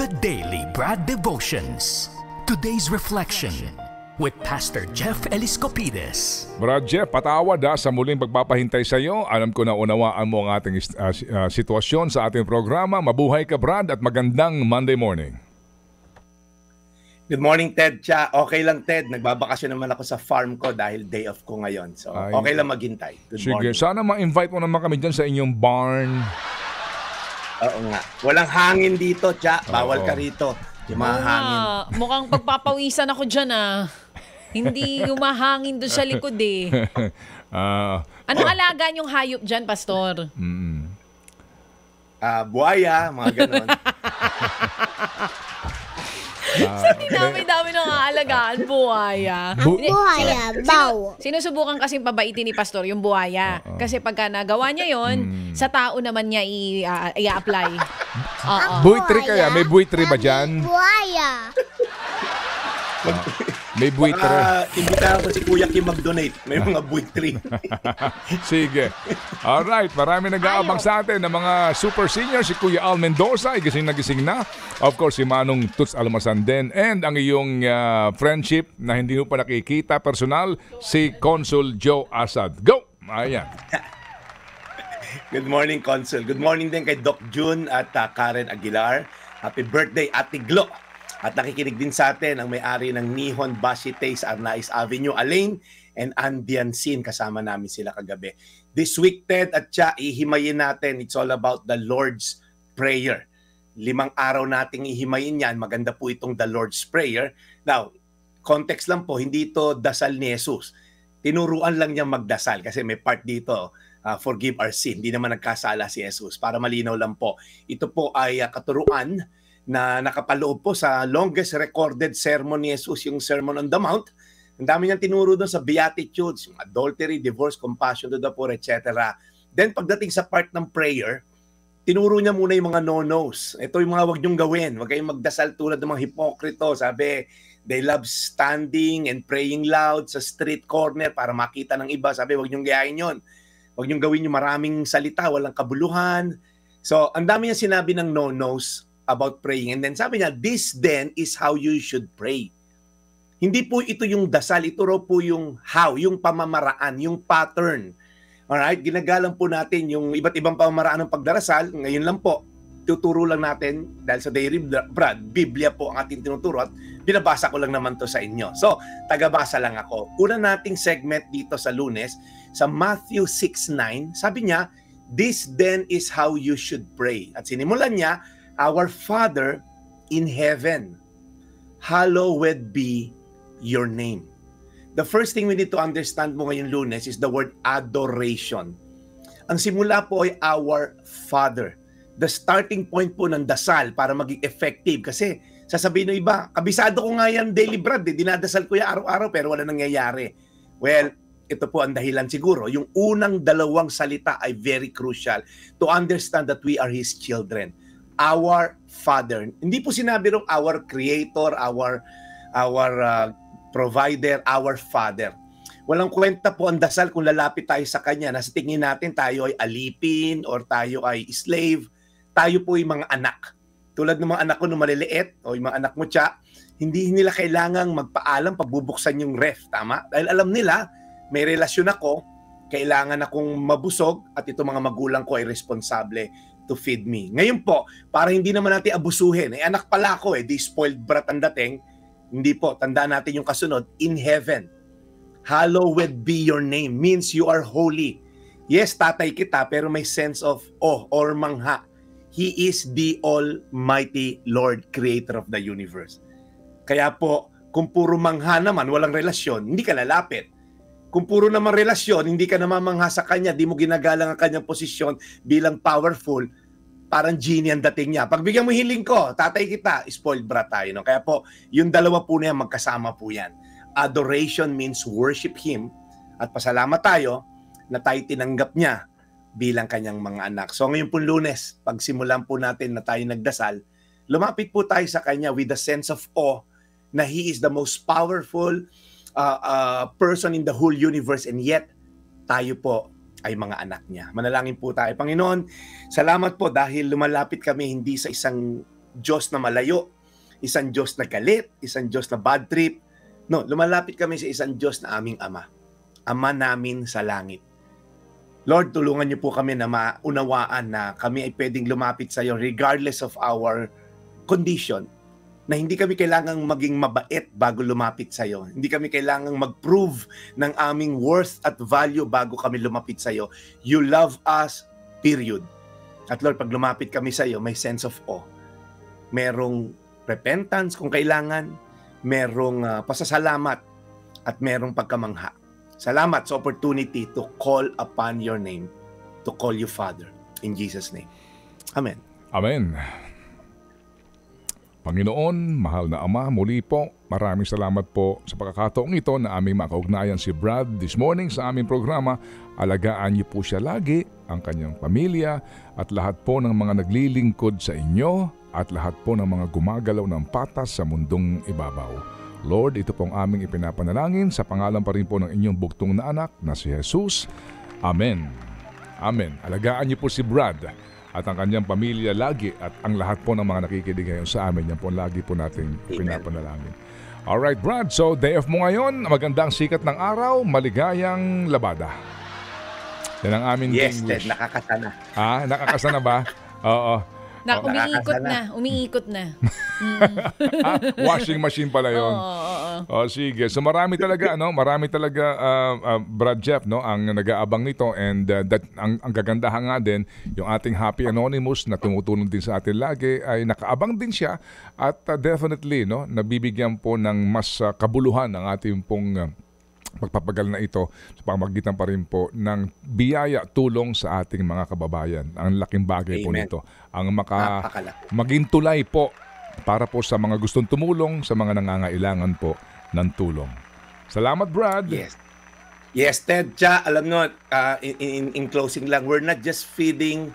The Daily Brad Devotions. Today's reflection with Pastor Jeff Eliscopides. Brad Jeff, patawad ha, sa muling pagpapahintay sa iyo. Alam ko na unawaan mo ang ating uh, uh, sitwasyon sa ating programa. Mabuhay ka Brad at magandang Monday morning. Good morning, Ted. Cha, okay lang, Ted. Nagbabakasyon naman ako sa farm ko dahil day off ko ngayon. So, Ay, okay lang maghintay. Good Sige, morning. sana ma-invite mo naman kami dyan sa inyong barn. Oo nga. Walang hangin dito, Cha. Bawal Oo. ka rito. Yung mga hangin. mukhang pagpapawisan ako dyan ah. Hindi humahangin doon sa likod eh. Ah, Anong alaga niyong hayop dyan, Pastor? mm, Ah, buhaya, mga ganon. Sa dinami-dami ng aalagaan, buhaya. Ang buhaya, baw. Sinusubukan kasi pabaitin ni Pastor yung buhaya. Kasi pagka nagawa niya yon hmm. sa tao naman niya i- ah, i-apply. Oo. Buitre kaya? May buitre ba dyan? Buhaya. May buitre. Baka imbitahan ko si Kuya Kim mag-donate. May mga buitre. Sige. Alright, marami nag-aabang sa atin ng mga super senior. Si Kuya Al Mendoza, igising na gising na. Of course, si Manong Tuts Almasan din. And ang iyong uh, friendship na hindi mo pa nakikita personal, si Consul Joe Asad. Go! Ayan. Good morning, Consul. Good morning din kay Doc June at uh, Karen Aguilar. Happy birthday, Ate Glo. At nakikinig din sa atin ang may-ari ng Nihon Bashi Taste Arnais Avenue, Alain and Andian Sin. Kasama namin sila kagabi. This week, Ted at Cha, ihimayin natin. It's all about the Lord's Prayer. Limang araw nating ihimayin yan. Maganda po itong the Lord's Prayer. Now, context lang po, hindi ito dasal ni Jesus. Tinuruan lang niya magdasal kasi may part dito, uh, forgive our sin. Hindi naman nagkasala si Jesus. Para malinaw lang po. Ito po ay uh, katuruan na nakapaloob po sa longest recorded sermon ni Jesus, yung Sermon on the Mount. Ang dami niyang tinuro doon sa Beatitudes, yung adultery, divorce, compassion to the poor, etc. Then pagdating sa part ng prayer, tinuro niya muna yung mga no-nos. Ito yung mga wag niyong gawin. Wag kayong magdasal tulad ng mga hipokrito. Sabi, they love standing and praying loud sa street corner para makita ng iba. Sabi, wag niyong gayahin yon. Wag niyong gawin yung maraming salita, walang kabuluhan. So, ang dami niya sinabi ng no-nos about praying. And then sabi niya, this then is how you should pray. Hindi po ito yung dasal, ito raw po yung how, yung pamamaraan, yung pattern. Alright, ginagalang po natin yung iba't ibang pamamaraan ng pagdarasal. Ngayon lang po, tuturo lang natin dahil sa Dairy Brad, Biblia po ang ating tinuturo at binabasa ko lang naman to sa inyo. So, tagabasa lang ako. Una nating segment dito sa lunes, sa Matthew 6.9, sabi niya, This then is how you should pray. At sinimulan niya, Our Father in heaven, hallowed be your name. The first thing we need to understand mo ngayong lunes is the word adoration. Ang simula po ay our Father. The starting point po ng dasal para maging effective. Kasi sasabihin ng iba, kabisado ko nga yan daily bread, eh. dinadasal ko yan araw-araw pero wala nangyayari. Well, ito po ang dahilan siguro. Yung unang dalawang salita ay very crucial to understand that we are His children our Father. Hindi po sinabi rin our Creator, our our uh, provider, our Father. Walang kwenta po ang dasal kung lalapit tayo sa Kanya na sa tingin natin tayo ay alipin or tayo ay slave. Tayo po ay mga anak. Tulad ng mga anak ko nung maliliit o yung mga anak mo siya, hindi nila kailangang magpaalam pagbubuksan yung ref, tama? Dahil alam nila, may relasyon ako, kailangan akong mabusog at itong mga magulang ko ay responsable to feed me. Ngayon po, para hindi naman natin abusuhin, eh anak pala ako eh, di spoiled brat ang dating, hindi po, tandaan natin yung kasunod, in heaven, hallowed be your name, means you are holy. Yes, tatay kita, pero may sense of oh or mangha. He is the Almighty Lord, Creator of the universe. Kaya po, kung puro mangha naman, walang relasyon, hindi ka lalapit. Kung puro naman relasyon, hindi ka namamangha sa kanya, di mo ginagalang ang kanyang posisyon bilang powerful, parang genie ang dating niya. Pagbigyan mo hiling ko, tatay kita, spoiled brat tayo. No? Kaya po, yung dalawa po na yan, magkasama po yan. Adoration means worship Him at pasalamat tayo na tayo tinanggap niya bilang kanyang mga anak. So ngayon po lunes, pagsimulan po natin na tayo nagdasal, lumapit po tayo sa kanya with a sense of awe na He is the most powerful uh, uh, person in the whole universe and yet tayo po ay mga anak niya. Manalangin po tayo. Panginoon, salamat po dahil lumalapit kami hindi sa isang Diyos na malayo, isang Diyos na galit, isang Diyos na bad trip. No, lumalapit kami sa isang Diyos na aming Ama. Ama namin sa langit. Lord, tulungan niyo po kami na maunawaan na kami ay pwedeng lumapit sa iyo regardless of our condition. Na hindi kami kailangang maging mabait bago lumapit sa iyo. Hindi kami kailangang mag-prove ng aming worth at value bago kami lumapit sa iyo. You love us, period. At Lord, pag lumapit kami sa iyo, may sense of awe. Merong repentance kung kailangan, merong ah, pasasalamat, at merong pagkamangha. Salamat sa opportunity to call upon your name, to call you Father. In Jesus' name. Amen. Amen. Panginoon, mahal na Ama, muli po, maraming salamat po sa pagkakataong ito na aming makaugnayan si Brad this morning sa aming programa. Alagaan niyo po siya lagi, ang kanyang pamilya, at lahat po ng mga naglilingkod sa inyo, at lahat po ng mga gumagalaw ng patas sa mundong ibabaw. Lord, ito pong aming ipinapanalangin sa pangalan pa rin po ng inyong bugtong na anak na si Jesus. Amen. Amen. Alagaan niyo po si Brad at ang kanyang pamilya lagi at ang lahat po ng mga nakikinig ngayon sa amin. Yan po lagi po nating pinapanalangin. Alright, Brad. So, day off mo ngayon. Magandang sikat ng araw. Maligayang labada. Yan ang aming Yes, Ted, wish. nakakasana. Ah, nakakasana ba? Oo. Na, umiikot nakakasana. na, umiikot na. Ah, washing machine pala yon. Oo, oo. Oh, sige. So marami talaga ano, marami talaga uh, uh, Brad Jeff no ang nag-aabang nito and uh, that ang, ang gagandahan nga din yung ating Happy Anonymous na tumutulong din sa atin lagi ay nakaabang din siya at uh, definitely no nabibigyan po ng mas uh, kabuluhan ang ating pong uh, pagpapagal na ito sa pamagitan pa rin po ng biyaya tulong sa ating mga kababayan. Ang laking bagay po Amen. nito. Ang maka maging tulay po para po sa mga gustong tumulong, sa mga nangangailangan po ng tulong. Salamat, Brad. Yes. Yes, Ted. Cha, alam nyo, uh, in, in, in closing lang, we're not just feeding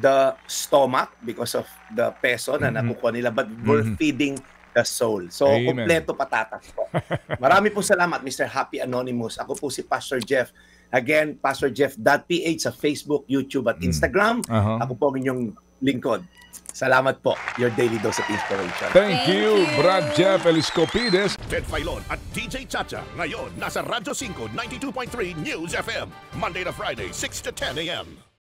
the stomach because of the peso na nakukuha nila, but we're feeding the soul. So, Amen. kompleto patatas po. Marami po salamat, Mr. Happy Anonymous. Ako po si Pastor Jeff. Again, pastorjeff.ph sa Facebook, YouTube at Instagram. Aha. Ako po ang inyong lingkod. Salamat po. Your daily dose of inspiration. Thank, Thank you, you. Brad Jeff Eliscopides. Ted Filon at DJ Chacha. Ngayon, nasa Radyo 5, 92.3 News FM. Monday to Friday, 6 to 10 a.m.